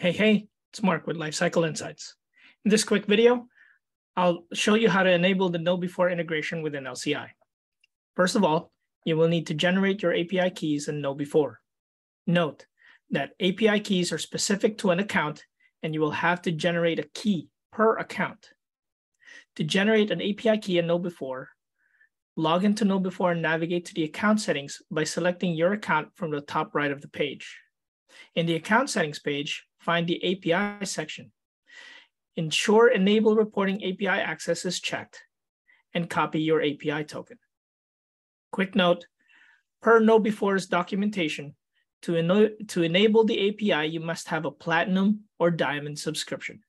Hey, hey, it's Mark with Lifecycle Insights. In this quick video, I'll show you how to enable the KnowBe4 integration within LCI. First of all, you will need to generate your API keys and KnowBe4. Note that API keys are specific to an account and you will have to generate a key per account. To generate an API key and KnowBe4, log into KnowBe4 and navigate to the account settings by selecting your account from the top right of the page. In the account settings page, find the API section. Ensure Enable Reporting API Access is checked and copy your API token. Quick note, per KnowBe4's documentation, to, to enable the API, you must have a Platinum or Diamond subscription.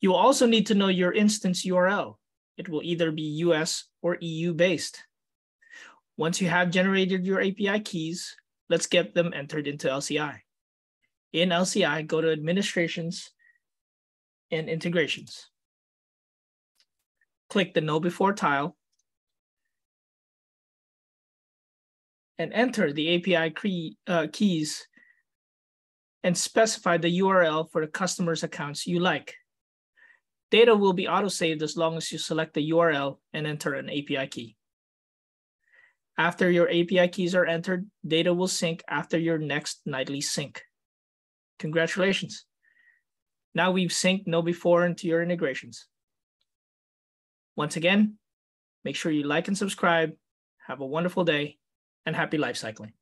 You also need to know your instance URL. It will either be US or EU based. Once you have generated your API keys, let's get them entered into LCI. In LCI, go to Administrations and Integrations. Click the KnowBe4 tile and enter the API key, uh, keys and specify the URL for the customer's accounts you like. Data will be auto-saved as long as you select the URL and enter an API key. After your API keys are entered, data will sync after your next nightly sync. Congratulations. Now we've synced KnowBe4 into your integrations. Once again, make sure you like and subscribe. Have a wonderful day and happy life cycling.